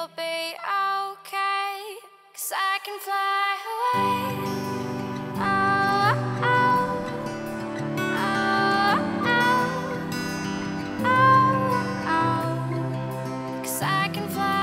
will be okay, cause I can fly away. Oh oh oh oh oh oh I can fly.